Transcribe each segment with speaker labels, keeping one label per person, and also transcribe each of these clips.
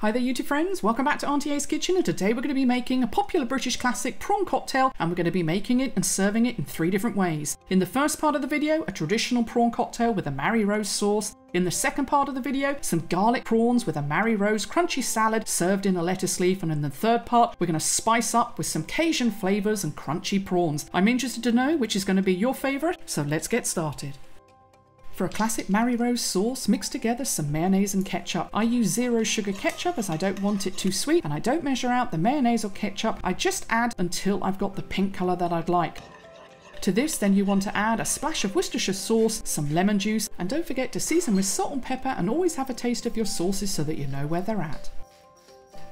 Speaker 1: Hi there YouTube friends, welcome back to Auntie A's Kitchen and today we're going to be making a popular British classic prawn cocktail and we're going to be making it and serving it in three different ways. In the first part of the video, a traditional prawn cocktail with a Marie Rose sauce. In the second part of the video, some garlic prawns with a Marie Rose crunchy salad served in a lettuce leaf and in the third part, we're going to spice up with some Cajun flavours and crunchy prawns. I'm interested to know which is going to be your favourite, so let's get started. For a classic Marie Rose sauce, mix together some mayonnaise and ketchup. I use zero sugar ketchup as I don't want it too sweet and I don't measure out the mayonnaise or ketchup. I just add until I've got the pink colour that I'd like. To this then you want to add a splash of Worcestershire sauce, some lemon juice and don't forget to season with salt and pepper and always have a taste of your sauces so that you know where they're at.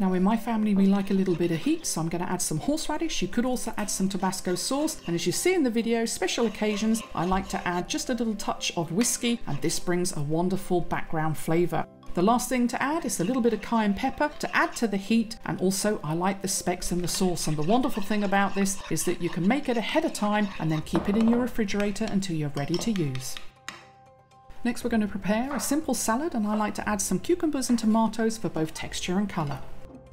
Speaker 1: Now in my family we like a little bit of heat so I'm going to add some horseradish. You could also add some Tabasco sauce and as you see in the video, special occasions I like to add just a little touch of whiskey and this brings a wonderful background flavour. The last thing to add is a little bit of cayenne pepper to add to the heat and also I like the specks in the sauce and the wonderful thing about this is that you can make it ahead of time and then keep it in your refrigerator until you're ready to use. Next we're going to prepare a simple salad and I like to add some cucumbers and tomatoes for both texture and colour.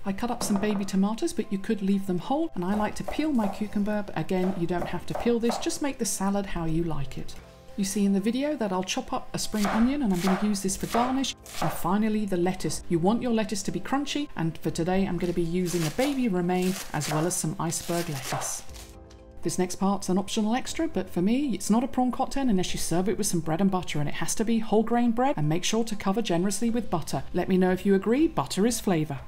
Speaker 1: I cut up some baby tomatoes, but you could leave them whole, and I like to peel my cucumber, but again, you don't have to peel this, just make the salad how you like it. You see in the video that I'll chop up a spring onion and I'm going to use this for garnish. And finally the lettuce. You want your lettuce to be crunchy and for today I'm going to be using a baby romaine as well as some iceberg lettuce. This next part's an optional extra, but for me, it's not a prawn cocktail unless you serve it with some bread and butter, and it has to be whole grain bread, and make sure to cover generously with butter. Let me know if you agree, butter is flavour.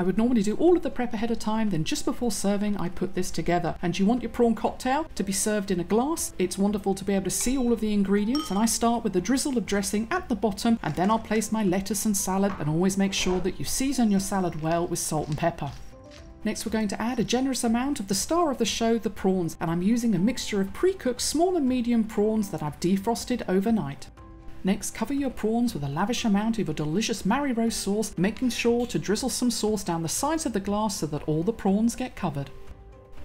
Speaker 1: I would normally do all of the prep ahead of time, then just before serving, I put this together. And you want your prawn cocktail to be served in a glass. It's wonderful to be able to see all of the ingredients. And I start with a drizzle of dressing at the bottom, and then I'll place my lettuce and salad, and always make sure that you season your salad well with salt and pepper. Next we're going to add a generous amount of the star of the show, the prawns, and I'm using a mixture of pre-cooked small and medium prawns that I've defrosted overnight. Next, cover your prawns with a lavish amount of a delicious Marie Rose sauce, making sure to drizzle some sauce down the sides of the glass so that all the prawns get covered.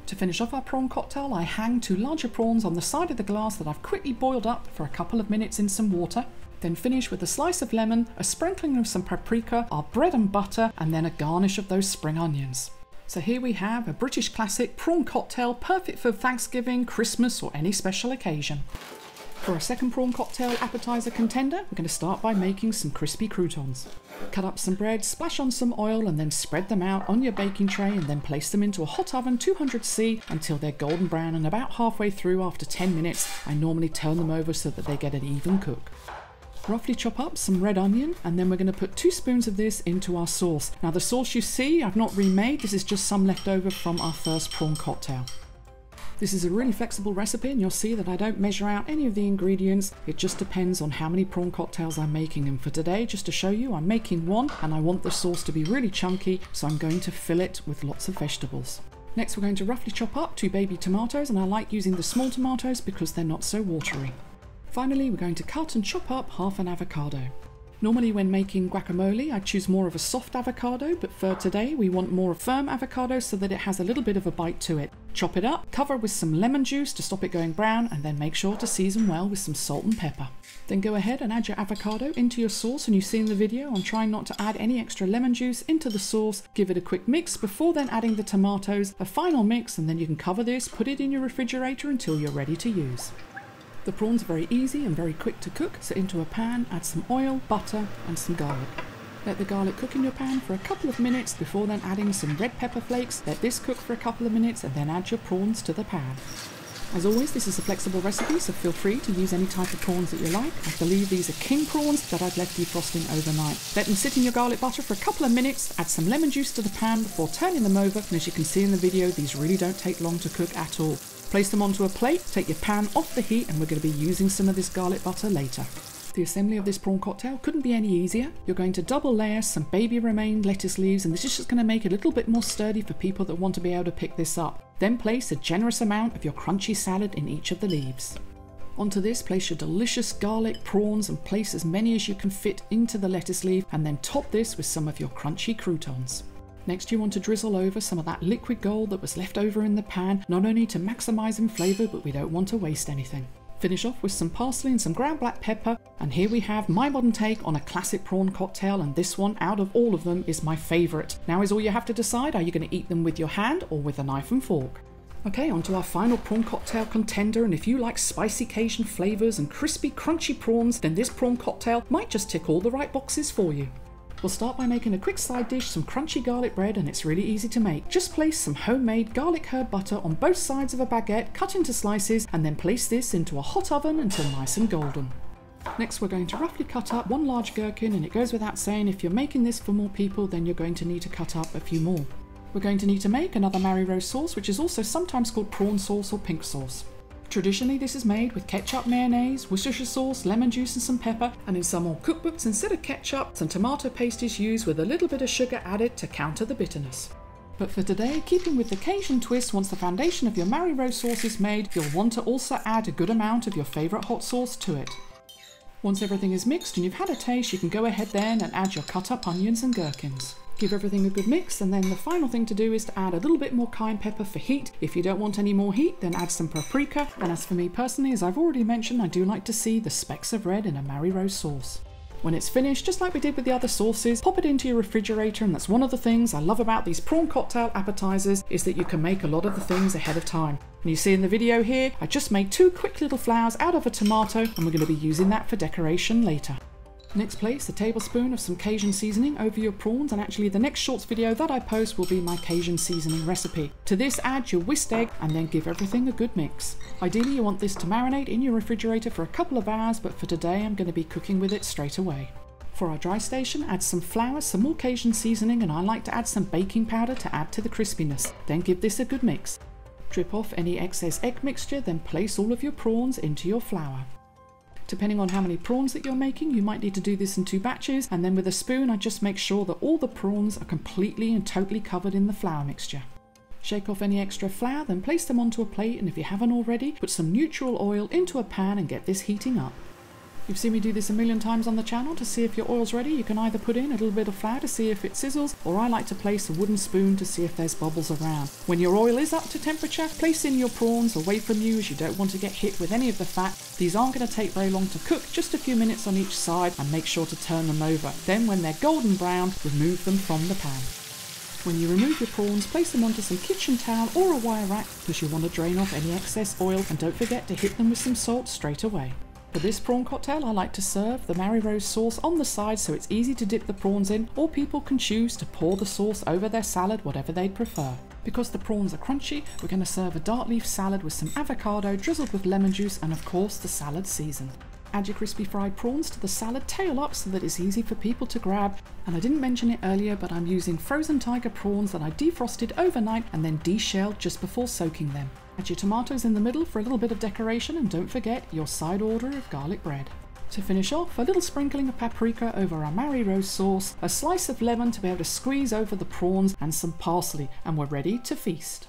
Speaker 1: To finish off our prawn cocktail, I hang two larger prawns on the side of the glass that I've quickly boiled up for a couple of minutes in some water. Then finish with a slice of lemon, a sprinkling of some paprika, our bread and butter, and then a garnish of those spring onions. So here we have a British classic prawn cocktail perfect for Thanksgiving, Christmas, or any special occasion. For our second prawn cocktail appetizer contender, we're going to start by making some crispy croutons. Cut up some bread, splash on some oil, and then spread them out on your baking tray and then place them into a hot oven 200C until they're golden brown and about halfway through after 10 minutes I normally turn them over so that they get an even cook. Roughly chop up some red onion and then we're going to put two spoons of this into our sauce. Now the sauce you see I've not remade, this is just some left over from our first prawn cocktail. This is a really flexible recipe and you'll see that I don't measure out any of the ingredients. It just depends on how many prawn cocktails I'm making. And for today, just to show you, I'm making one and I want the sauce to be really chunky, so I'm going to fill it with lots of vegetables. Next, we're going to roughly chop up two baby tomatoes and I like using the small tomatoes because they're not so watery. Finally, we're going to cut and chop up half an avocado. Normally when making guacamole, I choose more of a soft avocado, but for today we want more of firm avocado so that it has a little bit of a bite to it. Chop it up, cover with some lemon juice to stop it going brown, and then make sure to season well with some salt and pepper. Then go ahead and add your avocado into your sauce and you see in the video I'm trying not to add any extra lemon juice into the sauce. Give it a quick mix before then adding the tomatoes, a final mix and then you can cover this, put it in your refrigerator until you're ready to use. The prawns are very easy and very quick to cook, so into a pan add some oil, butter and some garlic. Let the garlic cook in your pan for a couple of minutes before then adding some red pepper flakes. Let this cook for a couple of minutes and then add your prawns to the pan. As always, this is a flexible recipe, so feel free to use any type of prawns that you like. I believe these are king prawns that I've left defrosting overnight. Let them sit in your garlic butter for a couple of minutes, add some lemon juice to the pan before turning them over, and as you can see in the video, these really don't take long to cook at all. Place them onto a plate, take your pan off the heat, and we're going to be using some of this garlic butter later. The assembly of this prawn cocktail couldn't be any easier. You're going to double layer some baby romaine lettuce leaves and this is just going to make it a little bit more sturdy for people that want to be able to pick this up. Then place a generous amount of your crunchy salad in each of the leaves. Onto this, place your delicious garlic prawns and place as many as you can fit into the lettuce leaf and then top this with some of your crunchy croutons. Next you want to drizzle over some of that liquid gold that was left over in the pan, not only to maximise in flavour but we don't want to waste anything. Finish off with some parsley and some ground black pepper, and here we have my modern take on a classic prawn cocktail, and this one, out of all of them, is my favourite. Now is all you have to decide, are you going to eat them with your hand or with a knife and fork? Okay, on to our final prawn cocktail contender, and if you like spicy Cajun flavours and crispy, crunchy prawns, then this prawn cocktail might just tick all the right boxes for you. We'll start by making a quick side dish, some crunchy garlic bread, and it's really easy to make. Just place some homemade garlic herb butter on both sides of a baguette, cut into slices, and then place this into a hot oven until nice and golden. Next we're going to roughly cut up one large gherkin and it goes without saying if you're making this for more people then you're going to need to cut up a few more. We're going to need to make another Marie Rose sauce, which is also sometimes called prawn sauce or pink sauce. Traditionally, this is made with ketchup, mayonnaise, Worcestershire sauce, lemon juice, and some pepper. And in some old cookbooks, instead of ketchup, some tomato paste is used with a little bit of sugar added to counter the bitterness. But for today, keeping with the Cajun twist, once the foundation of your Marie Rose sauce is made, you'll want to also add a good amount of your favourite hot sauce to it. Once everything is mixed and you've had a taste, you can go ahead then and add your cut up onions and gherkins. Give everything a good mix and then the final thing to do is to add a little bit more cayenne pepper for heat. If you don't want any more heat then add some paprika and as for me personally as I've already mentioned I do like to see the specks of red in a Marie Rose sauce. When it's finished, just like we did with the other sauces, pop it into your refrigerator and that's one of the things I love about these prawn cocktail appetizers is that you can make a lot of the things ahead of time. And you see in the video here, I just made two quick little flowers out of a tomato and we're going to be using that for decoration later. Next place a tablespoon of some Cajun seasoning over your prawns and actually the next shorts video that I post will be my Cajun seasoning recipe. To this add your whisked egg and then give everything a good mix. Ideally you want this to marinate in your refrigerator for a couple of hours but for today I'm going to be cooking with it straight away. For our dry station, add some flour, some more Cajun seasoning, and I like to add some baking powder to add to the crispiness. Then give this a good mix. Drip off any excess egg mixture, then place all of your prawns into your flour. Depending on how many prawns that you're making, you might need to do this in two batches, and then with a spoon I just make sure that all the prawns are completely and totally covered in the flour mixture. Shake off any extra flour, then place them onto a plate, and if you haven't already, put some neutral oil into a pan and get this heating up. You've seen me do this a million times on the channel. To see if your oil's ready, you can either put in a little bit of flour to see if it sizzles, or I like to place a wooden spoon to see if there's bubbles around. When your oil is up to temperature, place in your prawns away from you as you don't want to get hit with any of the fat. These aren't going to take very long to cook, just a few minutes on each side, and make sure to turn them over. Then when they're golden brown, remove them from the pan. When you remove your prawns, place them onto some kitchen towel or a wire rack because you want to drain off any excess oil and don't forget to hit them with some salt straight away. For this prawn cocktail I like to serve the Marie Rose sauce on the side so it's easy to dip the prawns in or people can choose to pour the sauce over their salad whatever they'd prefer. Because the prawns are crunchy, we're going to serve a dark leaf salad with some avocado drizzled with lemon juice and of course the salad season. Add your crispy fried prawns to the salad tail up so that it's easy for people to grab. And I didn't mention it earlier, but I'm using frozen tiger prawns that I defrosted overnight and then deshelled just before soaking them. Add your tomatoes in the middle for a little bit of decoration and don't forget your side order of garlic bread. To finish off, a little sprinkling of paprika over our Marie Rose sauce, a slice of lemon to be able to squeeze over the prawns, and some parsley, and we're ready to feast.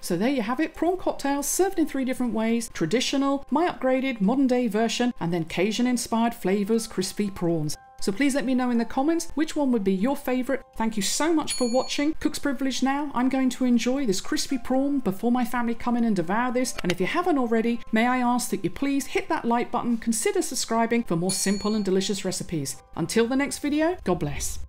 Speaker 1: So there you have it, prawn cocktails served in three different ways, traditional, my upgraded, modern day version, and then Cajun inspired flavours, crispy prawns. So please let me know in the comments which one would be your favourite. Thank you so much for watching. Cook's Privilege now. I'm going to enjoy this crispy prawn before my family come in and devour this. And if you haven't already, may I ask that you please hit that like button, consider subscribing for more simple and delicious recipes. Until the next video, God bless.